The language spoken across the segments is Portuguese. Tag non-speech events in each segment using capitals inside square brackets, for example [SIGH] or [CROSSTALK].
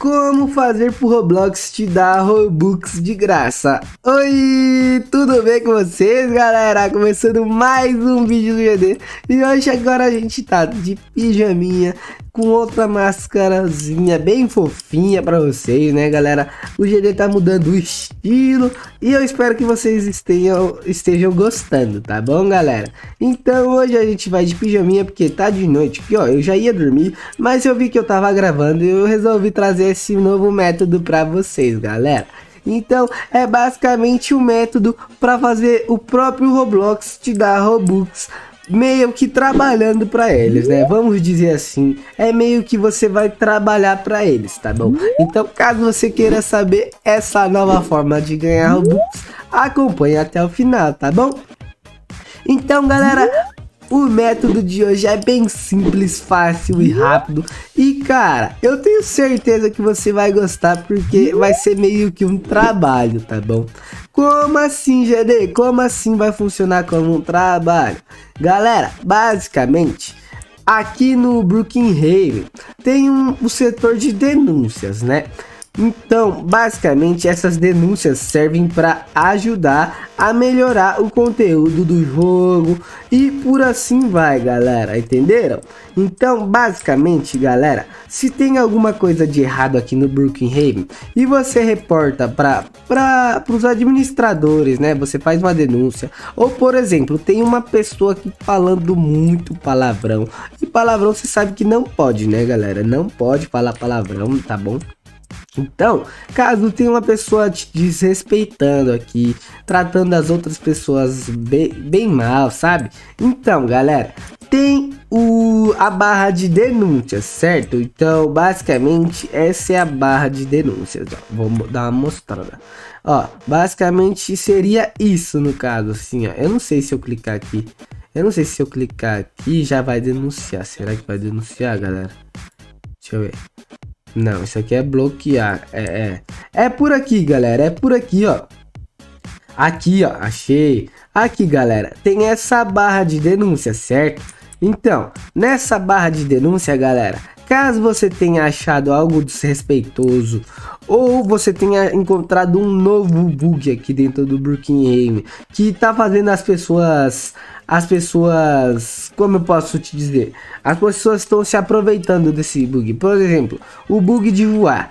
Como fazer pro Roblox te dar Robux de graça? Oi, tudo bem com vocês, galera? Começando mais um vídeo do GD E hoje agora a gente tá de pijaminha com outra máscarazinha bem fofinha para vocês, né, galera? O GD tá mudando o estilo e eu espero que vocês estejam, estejam gostando, tá bom, galera? Então hoje a gente vai de pijaminha porque tá de noite, que ó, eu já ia dormir, mas eu vi que eu tava gravando e eu resolvi trazer esse novo método para vocês, galera. Então é basicamente o um método para fazer o próprio Roblox te dar Robux meio que trabalhando para eles, né? Vamos dizer assim, é meio que você vai trabalhar para eles, tá bom? Então, caso você queira saber essa nova forma de ganhar Robux, acompanhe até o final, tá bom? Então, galera, o método de hoje é bem simples, fácil e rápido. E cara, eu tenho certeza que você vai gostar porque vai ser meio que um trabalho, tá bom? Como assim, GD? Como assim vai funcionar como um trabalho? Galera, basicamente, aqui no Brookhaven tem um, um setor de denúncias, né? Então, basicamente, essas denúncias servem para ajudar a melhorar o conteúdo do jogo e por assim vai, galera, entenderam? Então, basicamente, galera, se tem alguma coisa de errado aqui no Brookhaven e você reporta para os administradores, né? Você faz uma denúncia ou, por exemplo, tem uma pessoa aqui falando muito palavrão e palavrão você sabe que não pode, né, galera? Não pode falar palavrão, tá bom? Então, caso tenha uma pessoa te desrespeitando aqui, tratando as outras pessoas bem, bem mal, sabe? Então, galera, tem o, a barra de denúncias, certo? Então, basicamente, essa é a barra de denúncias. Ó. Vou dar uma mostrada. Ó, basicamente seria isso no caso, assim, ó. Eu não sei se eu clicar aqui. Eu não sei se eu clicar aqui já vai denunciar. Será que vai denunciar, galera? Deixa eu ver. Não, isso aqui é bloquear. É, é. É por aqui, galera. É por aqui, ó. Aqui, ó. Achei. Aqui, galera. Tem essa barra de denúncia, certo? Então, nessa barra de denúncia, galera, caso você tenha achado algo desrespeitoso ou você tenha encontrado um novo bug aqui dentro do Brookhaven que tá fazendo as pessoas as pessoas, como eu posso te dizer, as pessoas estão se aproveitando desse bug. Por exemplo, o bug de voar.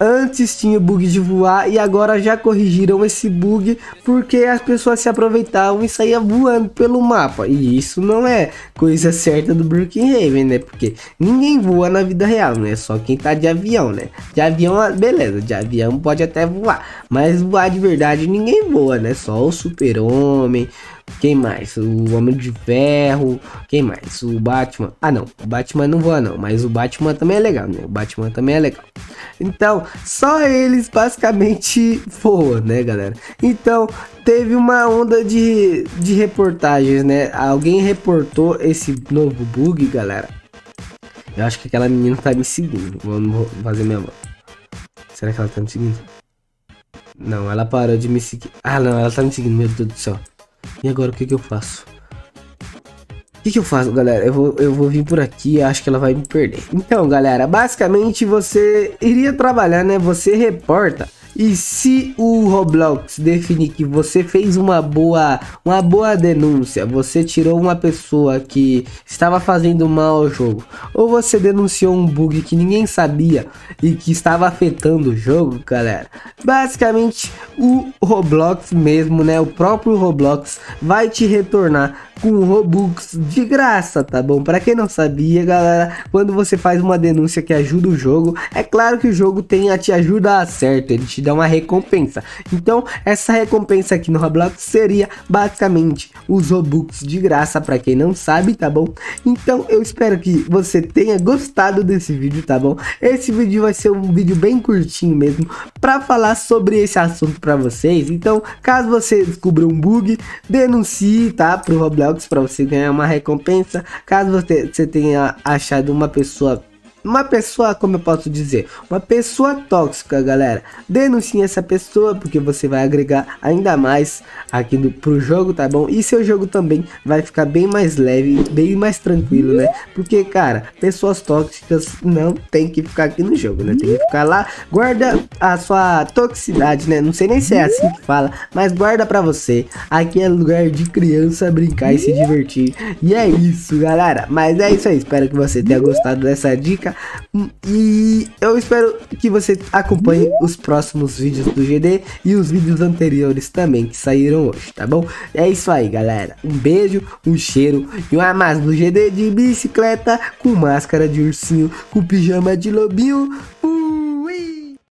Antes tinha bug de voar e agora já corrigiram esse bug porque as pessoas se aproveitavam e saíam voando pelo mapa. E isso não é coisa certa do Brookhaven, né? Porque ninguém voa na vida real, né? Só quem tá de avião, né? De avião, beleza, de avião pode até voar. Mas voar de verdade ninguém voa, né? Só o super-homem, quem mais? O Homem de Ferro. Quem mais? O Batman. Ah, não. O Batman não voa, não. Mas o Batman também é legal, né? O Batman também é legal. Então, só eles basicamente [LAUGHS] voam, né, galera? Então, teve uma onda de, de reportagens, né? Alguém reportou esse novo bug, galera. Eu acho que aquela menina tá me seguindo. Vamos fazer minha mão. Será que ela tá me seguindo? Não, ela parou de me seguir. Ah, não, ela tá me seguindo, meu Deus do céu. E agora o que que eu faço? O que, que eu faço, galera? Eu vou, eu vou vir por aqui acho que ela vai me perder. Então, galera, basicamente você iria trabalhar, né? Você reporta e se o Roblox definir que você fez uma boa, uma boa denúncia, você tirou uma pessoa que estava fazendo mal ao jogo, ou você denunciou um bug que ninguém sabia e que estava afetando o jogo, galera, basicamente o Roblox mesmo, né, o próprio Roblox vai te retornar com Robux de graça, tá bom? Para quem não sabia, galera, quando você faz uma denúncia que ajuda o jogo, é claro que o jogo tem a te ajuda certo, ele te dá uma recompensa. Então, essa recompensa aqui no Roblox seria basicamente os Robux de graça para quem não sabe, tá bom? Então, eu espero que você tenha gostado desse vídeo, tá bom? Esse vídeo vai ser um vídeo bem curtinho mesmo para falar sobre esse assunto para vocês. Então, caso você descubra um bug, denuncie, tá? Pro Roblox para você ganhar uma recompensa. Caso você, você tenha achado uma pessoa uma pessoa, como eu posso dizer, uma pessoa tóxica, galera. Denuncie essa pessoa porque você vai agregar ainda mais aqui no, pro jogo, tá bom? E seu jogo também vai ficar bem mais leve, bem mais tranquilo, né? Porque, cara, pessoas tóxicas não tem que ficar aqui no jogo, né? Tem que ficar lá, guarda a sua toxicidade, né? Não sei nem se é assim que fala, mas guarda pra você. Aqui é lugar de criança brincar e se divertir. E é isso, galera. Mas é isso aí. Espero que você tenha gostado dessa dica. E eu espero que você acompanhe os próximos vídeos do GD e os vídeos anteriores também que saíram hoje, tá bom? É isso aí, galera. Um beijo, um cheiro e um amasso do GD de bicicleta com máscara de ursinho, com pijama de lobinho. Uh!